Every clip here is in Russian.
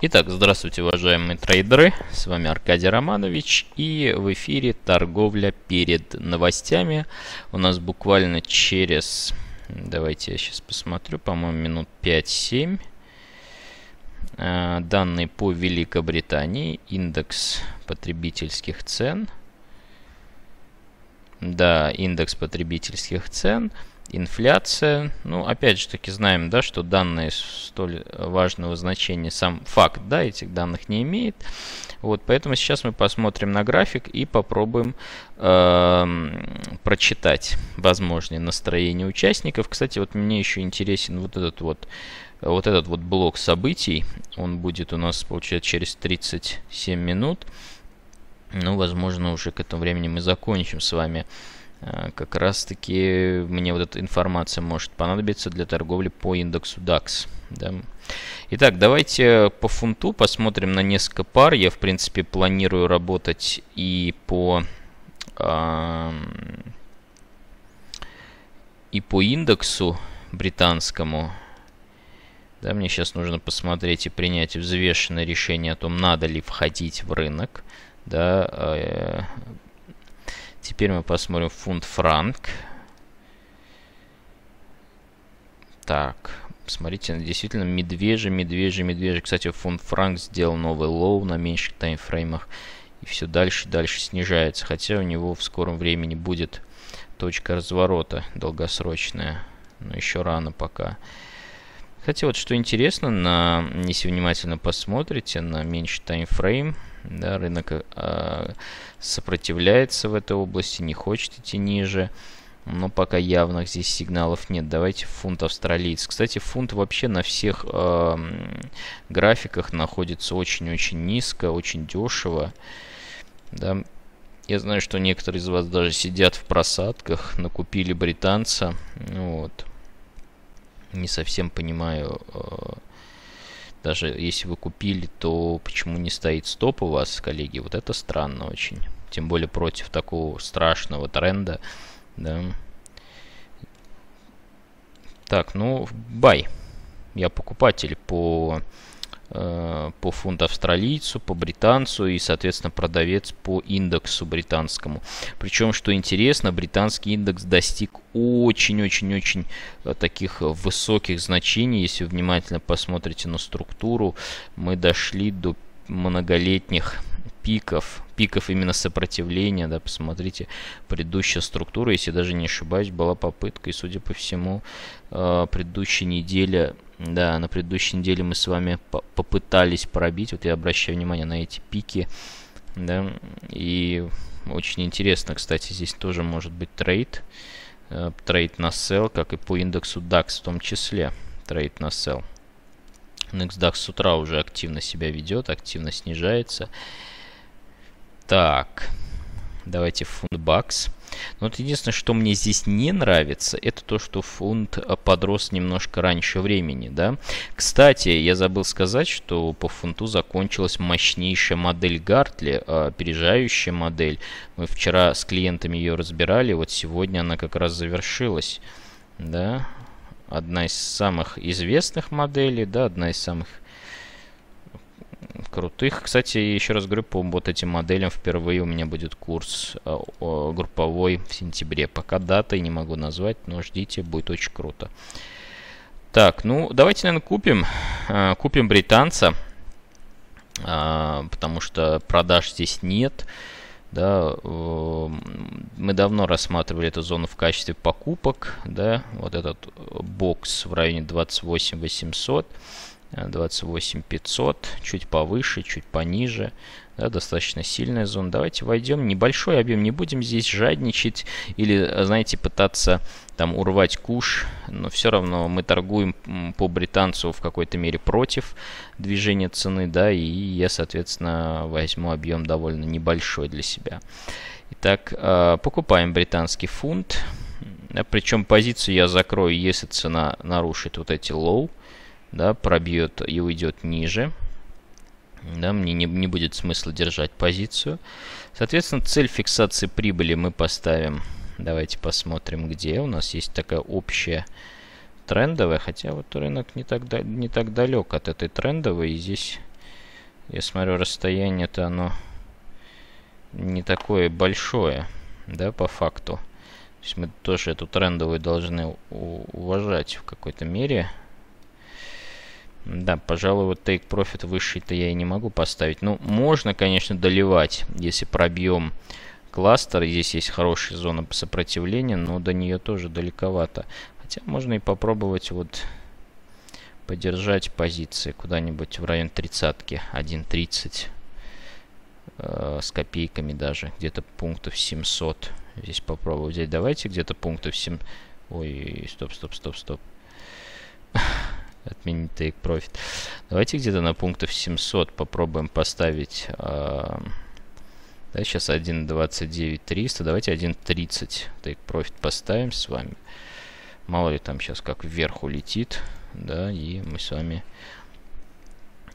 Итак, здравствуйте, уважаемые трейдеры. С вами Аркадий Романович. И в эфире торговля перед новостями. У нас буквально через... Давайте я сейчас посмотрю. По-моему, минут 5-7. А, данные по Великобритании. Индекс потребительских цен. Да, индекс потребительских цен инфляция. Ну, опять же таки знаем, да, что данные столь важного значения, сам факт, да, этих данных не имеет. Вот, поэтому сейчас мы посмотрим на график и попробуем э, прочитать возможные настроения участников. Кстати, вот мне еще интересен вот этот вот вот этот вот блок событий. Он будет у нас, получается, через 37 минут. Ну, возможно, уже к этому времени мы закончим с вами как раз таки мне вот эта информация может понадобиться для торговли по индексу DAX. Да. Итак, давайте по фунту посмотрим на несколько пар. Я, в принципе, планирую работать и по э, и по индексу британскому. Да, мне сейчас нужно посмотреть и принять взвешенное решение о том, надо ли входить в рынок. Да, э, Теперь мы посмотрим фунт-франк. Так, смотрите, действительно медвежий, медвежий, медвежий. Кстати, фунт-франк сделал новый low на меньших таймфреймах. И все дальше и дальше снижается. Хотя у него в скором времени будет точка разворота долгосрочная. Но еще рано пока. Хотя вот что интересно, на, если внимательно посмотрите на меньший таймфрейм, да, рынок э, сопротивляется в этой области, не хочет идти ниже. Но пока явных здесь сигналов нет. Давайте фунт австралиец. Кстати, фунт вообще на всех э, графиках находится очень-очень низко, очень дешево. Да. Я знаю, что некоторые из вас даже сидят в просадках, накупили британца. Ну вот. Не совсем понимаю, э, даже если вы купили, то почему не стоит стоп у вас, коллеги? Вот это странно очень. Тем более против такого страшного тренда. Да. Так, ну, бай. Я покупатель по по фунту австралийцу, по британцу и, соответственно, продавец по индексу британскому. Причем, что интересно, британский индекс достиг очень-очень-очень э, таких высоких значений. Если внимательно посмотрите на структуру, мы дошли до многолетних пиков, пиков именно сопротивления, да, посмотрите, предыдущая структура, если даже не ошибаюсь, была попытка, и, судя по всему, э, предыдущая неделя да, на предыдущей неделе мы с вами попытались пробить. Вот я обращаю внимание на эти пики. Да, и очень интересно, кстати, здесь тоже может быть trade. Э, trade на sell, как и по индексу DAX в том числе. Трейд на sell. Индекс DAX с утра уже активно себя ведет, активно снижается. Так, давайте фунт бакс. Но вот единственное, что мне здесь не нравится, это то, что фунт а, подрос немножко раньше времени, да. Кстати, я забыл сказать, что по фунту закончилась мощнейшая модель Гартли, опережающая модель. Мы вчера с клиентами ее разбирали, вот сегодня она как раз завершилась, да. Одна из самых известных моделей, да, одна из самых крутых. Кстати, еще раз говорю, по вот этим моделям впервые у меня будет курс э, групповой в сентябре. Пока датой не могу назвать, но ждите, будет очень круто. Так, ну давайте, наверное, купим. Э, купим британца, э, потому что продаж здесь нет. Да, мы давно рассматривали эту зону в качестве покупок, да, вот этот бокс в районе 28 800. 28 500, чуть повыше, чуть пониже, да, достаточно сильная зона. Давайте войдем, небольшой объем, не будем здесь жадничать или, знаете, пытаться там урвать куш, но все равно мы торгуем по британцу в какой-то мере против движения цены, да, и я, соответственно, возьму объем довольно небольшой для себя. Итак, а, покупаем британский фунт, причем позицию я закрою, если цена нарушит вот эти low, да, пробьет и уйдет ниже, да, мне не, не будет смысла держать позицию. Соответственно, цель фиксации прибыли мы поставим. Давайте посмотрим, где. У нас есть такая общая трендовая, хотя вот рынок не так, не так далек от этой трендовой. И здесь я смотрю, расстояние-то оно не такое большое, да, по факту. То есть мы тоже эту трендовую должны уважать в какой-то мере. Да, пожалуй, вот take profit высший-то я и не могу поставить. Ну, можно, конечно, доливать, если пробьем кластер. Здесь есть хорошая зона сопротивления, но до нее тоже далековато. Хотя можно и попробовать вот подержать позиции куда-нибудь в район тридцатки, 1.30 э, с копейками даже, где-то пунктов 700. Здесь попробую взять. Давайте где-то пунктов 7... Ой, стоп, стоп, стоп, стоп. Отменить take profit. Давайте где-то на пунктов 700 попробуем поставить... Э, да, сейчас 1.29 300. Давайте 1.30 take profit поставим с вами. Мало ли там сейчас как вверх улетит да, и мы с вами...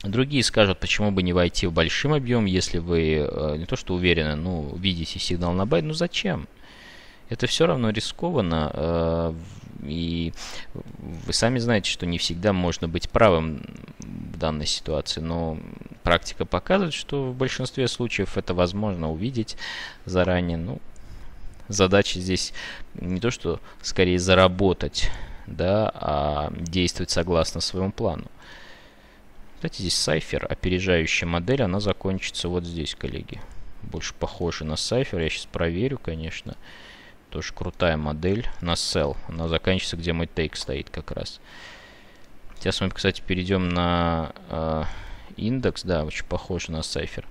Другие скажут, почему бы не войти в большим объем, если вы э, не то что уверены, ну, видите сигнал на бай, ну зачем? Это все равно рискованно, э, и вы сами знаете, что не всегда можно быть правым в данной ситуации, но практика показывает, что в большинстве случаев это возможно увидеть заранее. Ну, задача здесь не то, что скорее заработать да, а действовать согласно своему плану. Кстати, здесь Cypher, опережающая модель, она закончится вот здесь, коллеги. Больше похожа на Cypher, я сейчас проверю, конечно. Тоже крутая модель на Sell. Она заканчивается, где мой Take стоит как раз. Сейчас мы, кстати, перейдем на э, индекс, да, очень похож на Cypher.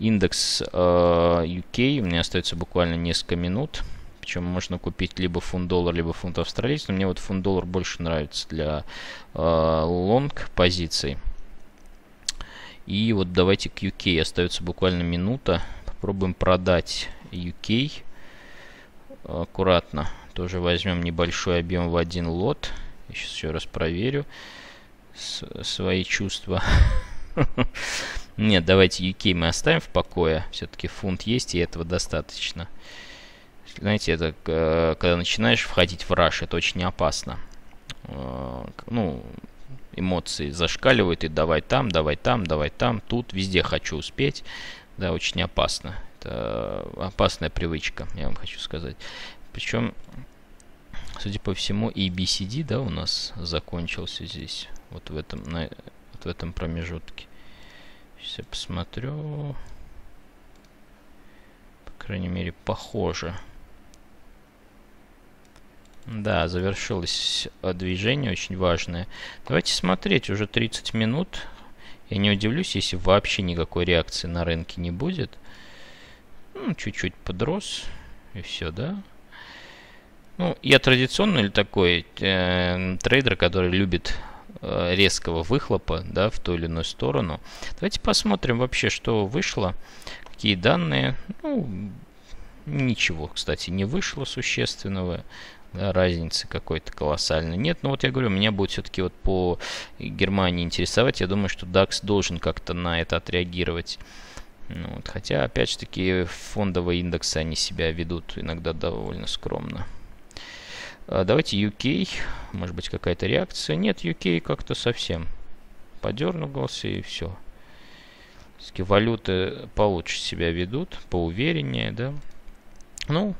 Индекс э, UK, у меня остается буквально несколько минут. Причем можно купить либо фунт доллар, либо фунт австралийский. Но мне вот фунт доллар больше нравится для э, позиций. И вот давайте к UK. Остается буквально минута. Попробуем продать UK. Аккуратно. Тоже возьмем небольшой объем в один лот. Я сейчас еще раз проверю свои чувства. Нет, давайте UK мы оставим в покое. Все-таки фунт есть, и этого достаточно знаете, это э, когда начинаешь входить в раш, это очень опасно. Э, ну, эмоции зашкаливают, и давай там, давай там, давай там, тут, везде хочу успеть. Да, очень опасно. Это опасная привычка, я вам хочу сказать. Причем, судя по всему, и BCD, да, у нас закончился здесь, вот в этом, на, вот в этом промежутке. Сейчас я посмотрю. По крайней мере, похоже. Да, завершилось движение очень важное. Давайте смотреть, уже 30 минут. Я не удивлюсь, если вообще никакой реакции на рынке не будет. Ну, чуть-чуть подрос, и все, да? Ну, я традиционный такой э, трейдер, который любит э, резкого выхлопа, да, в ту или иную сторону. Давайте посмотрим вообще, что вышло, какие данные. Ну, ничего, кстати, не вышло существенного да, разницы какой-то колоссальной нет. Но вот я говорю, меня будет все-таки вот по Германии интересовать. Я думаю, что DAX должен как-то на это отреагировать. Ну, вот, хотя, опять же таки, фондовые индексы, они себя ведут иногда довольно скромно. А, давайте UK. Может быть, какая-то реакция. Нет, UK как-то совсем подернулся и все. Валюты получше себя ведут, поувереннее, да. Ну,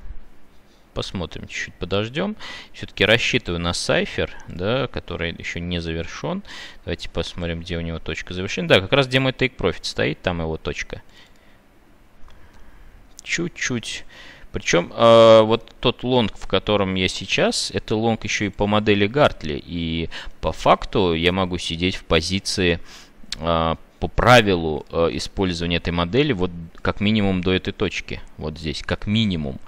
посмотрим, чуть-чуть подождем. Все-таки рассчитываю на cypher, да, который еще не завершен. Давайте посмотрим, где у него точка завершения. Да, как раз где мой take profit стоит, там его точка. Чуть-чуть. Причем э, вот тот long, в котором я сейчас, это long еще и по модели Гартли. И по факту я могу сидеть в позиции э, по правилу э, использования этой модели вот как минимум до этой точки. Вот здесь, как минимум.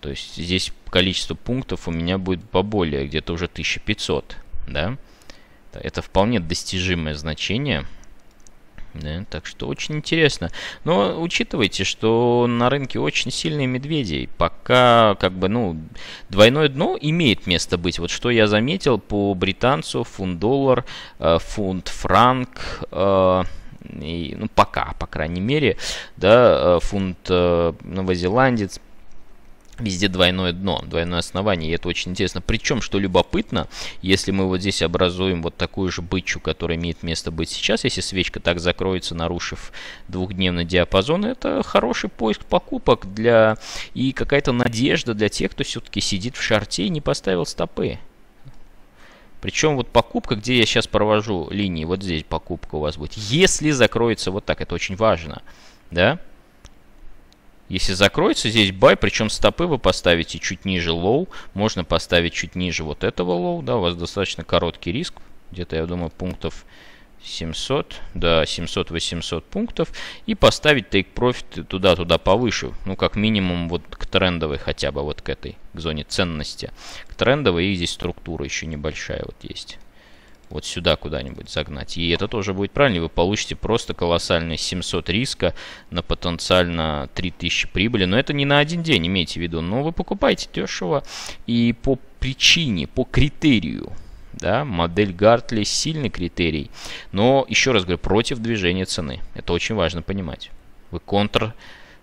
То есть здесь количество пунктов у меня будет поболее, где-то уже 1500, да. Это вполне достижимое значение. Да, так что очень интересно. Но учитывайте, что на рынке очень сильные медведи. Пока как бы, ну, двойное дно имеет место быть. Вот что я заметил по британцу, фунт-доллар, э, фунт-франк, э, и, ну, пока, по крайней мере, да, э, фунт э, новозеландец, Везде двойное дно, двойное основание, и это очень интересно. Причем, что любопытно, если мы вот здесь образуем вот такую же бычу, которая имеет место быть сейчас, если свечка так закроется, нарушив двухдневный диапазон, это хороший поиск покупок для и какая-то надежда для тех, кто все-таки сидит в short е и не поставил стопы. Причем вот покупка, где я сейчас провожу линии, вот здесь покупка у вас будет. Если закроется вот так, это очень важно, да? Если закроется здесь buy, причем стопы вы поставите чуть ниже low, можно поставить чуть ниже вот этого low, да, у вас достаточно короткий риск, где-то, я думаю, пунктов 700, да, 700-800 пунктов, и поставить take profit туда-туда повыше, ну, как минимум, вот к трендовой хотя бы, вот к этой, к зоне ценности. К трендовой. И здесь структура еще небольшая вот есть вот сюда куда-нибудь загнать. И это тоже будет правильно. Вы получите просто колоссальные 700 риска на потенциально 3000 прибыли. Но это не на один день, имейте в виду. Но вы покупаете дешево и по причине, по критерию. Да, модель Гартли сильный критерий. Но, еще раз говорю, против движения цены. Это очень важно понимать. Вы контр,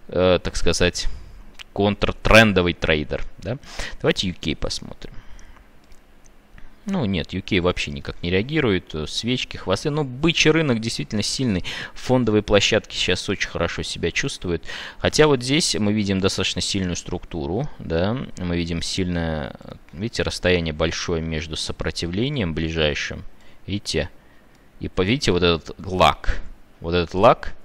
э, так сказать, контртрендовый трейдер. Да? Давайте UK посмотрим. Ну, нет, UK вообще никак не реагирует. Э, свечки, хвосты. Но бычий рынок действительно сильный. Фондовые площадки сейчас очень хорошо себя чувствуют. Хотя вот здесь мы видим достаточно сильную структуру. Да? Мы видим сильное, видите, расстояние большое между сопротивлением ближайшим. Видите? И видите вот этот лак. Вот этот лак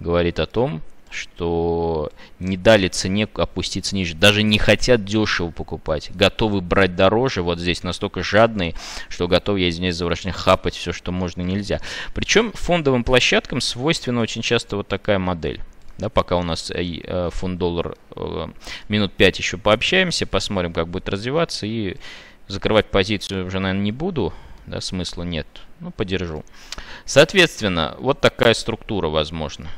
говорит о том, что не дали цене опуститься ниже, даже не хотят дешево покупать, готовы брать дороже, вот здесь настолько жадные, что готовы, я извиняюсь за выражение, хапать все, что можно нельзя. Причем фондовым площадкам свойственна очень часто вот такая модель. Да, пока у нас э, э, фунт-доллар э, минут 5 еще пообщаемся, посмотрим, как будет развиваться, и закрывать позицию уже, наверное, не буду, да, смысла нет, ну, подержу. Соответственно, вот такая структура возможна.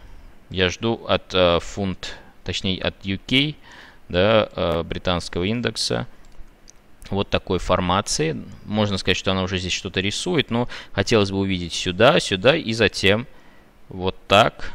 Я жду от э, фунт, точнее от UK, да, э, британского индекса, вот такой формации. Можно сказать, что она уже здесь что-то рисует, но хотелось бы увидеть сюда, сюда и затем вот так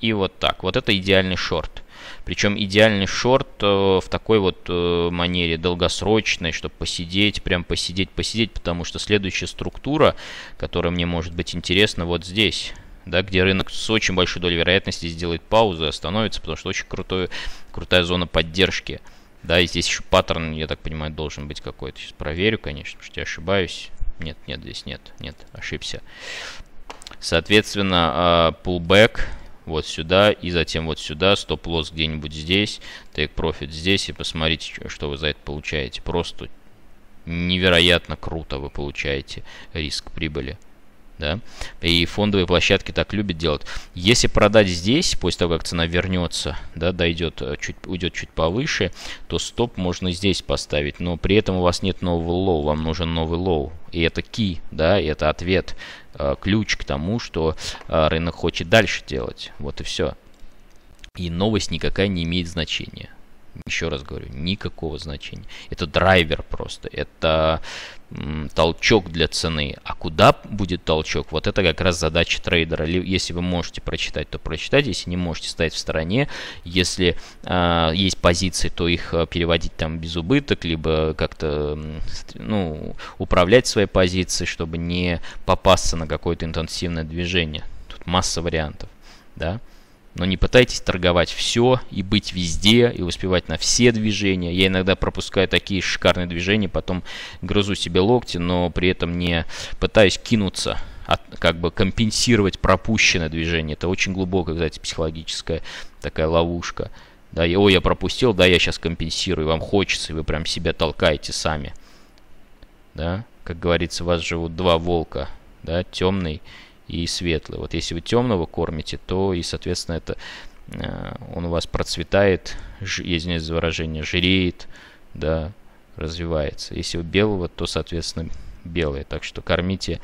и вот так. Вот это идеальный шорт. Причем идеальный шорт э, в такой вот э, манере долгосрочной, чтобы посидеть, прям посидеть, посидеть, потому что следующая структура, которая мне может быть интересна, вот здесь да, где рынок с очень большой долей вероятности сделает паузу и остановится, потому что очень крутой, крутая зона поддержки. Да, и здесь еще паттерн, я так понимаю, должен быть какой-то. Сейчас проверю, конечно, что я ошибаюсь. Нет, нет, здесь нет, нет, ошибся. Соответственно, pullback вот сюда и затем вот сюда, стоп-лосс где-нибудь здесь, take profit здесь и посмотрите, что вы за это получаете. Просто невероятно круто вы получаете риск прибыли да, и фондовые площадки так любят делать. Если продать здесь, после того, как цена вернется, да, дойдет, э, чуть, уйдет чуть повыше, то стоп можно здесь поставить, но при этом у вас нет нового low, вам нужен новый low, и это key, да, и это ответ, э, ключ к тому, что э, рынок хочет дальше делать, вот и все. И новость никакая не имеет значения. Еще раз говорю, никакого значения. Это драйвер просто. Это толчок для цены. А куда будет толчок? Вот это как раз задача трейдера. Если вы можете прочитать, то прочитайте. Если не можете, стоять в стороне. Если э, есть позиции, то их а, переводить там без убыток, либо как-то ну, управлять своей позицией, чтобы не попасться на какое-то интенсивное движение. Тут масса вариантов. Да? Но не пытайтесь торговать все и быть везде, и успевать на все движения. Я иногда пропускаю такие шикарные движения, потом грызу себе локти, но при этом не пытаюсь кинуться, от, как бы компенсировать пропущенное движение. Это очень глубокая, кстати, психологическая такая ловушка. Да, и, о, я пропустил, да, я сейчас компенсирую, вам хочется, и вы прям себя толкаете сами. Да, как говорится, вас живут два волка, да, темный и светлый. Вот если вы темного кормите, то и, соответственно, это э, он у вас процветает, извиняюсь за выражение, жиреет, да, развивается. Если вы белого, то, соответственно, белое. Так что кормите,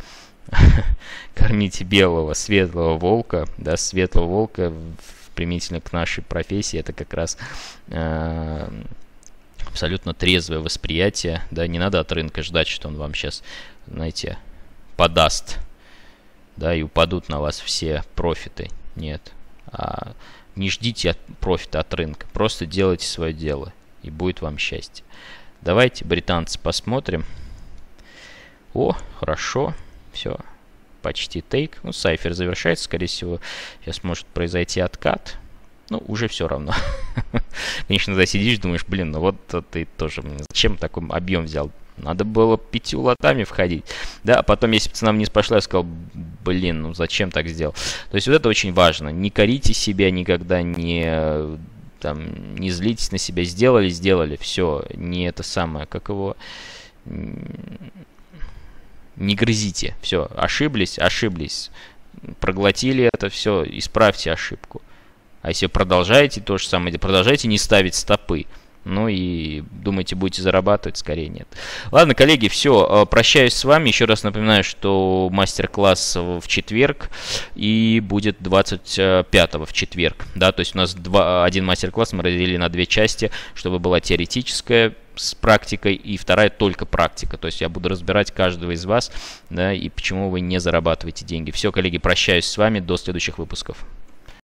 кормите белого, светлого волка, да, светлого волка применительно к нашей профессии, это как раз э, абсолютно трезвое восприятие, да, не надо от рынка ждать, что он вам сейчас, знаете, подаст да, и упадут на вас все профиты. Нет. А не ждите от профита от рынка. Просто делайте свое дело. и будет вам счастье. Давайте, британцы, посмотрим. О, хорошо. Все, почти тейк. Ну, сайфер завершается, скорее всего. Сейчас может произойти откат. Ну, уже все равно. Конечно, когда сидишь, думаешь, блин, ну вот ты тоже, зачем такой объем взял? Надо было пятью лотами входить. Да, а потом, если бы цена вниз пошла, я сказал, блин, ну зачем так сделал? То есть вот это очень важно. Не корите себя никогда, не, там, не злитесь на себя. Сделали, сделали, все. Не это самое, как его... Не грызите. Все, ошиблись, ошиблись. Проглотили это, все, исправьте ошибку. А если продолжаете то же самое, продолжайте не ставить стопы. Ну и думаете, будете зарабатывать? Скорее нет. Ладно, коллеги, все. Э, прощаюсь с вами. Еще раз напоминаю, что мастер-класс в четверг и будет 25 в четверг. Да, то есть у нас два, один мастер-класс мы разделили на две части, чтобы была теоретическая с практикой и вторая только практика. То есть я буду разбирать каждого из вас, да, и почему вы не зарабатываете деньги. Все, коллеги, прощаюсь с вами. До следующих выпусков.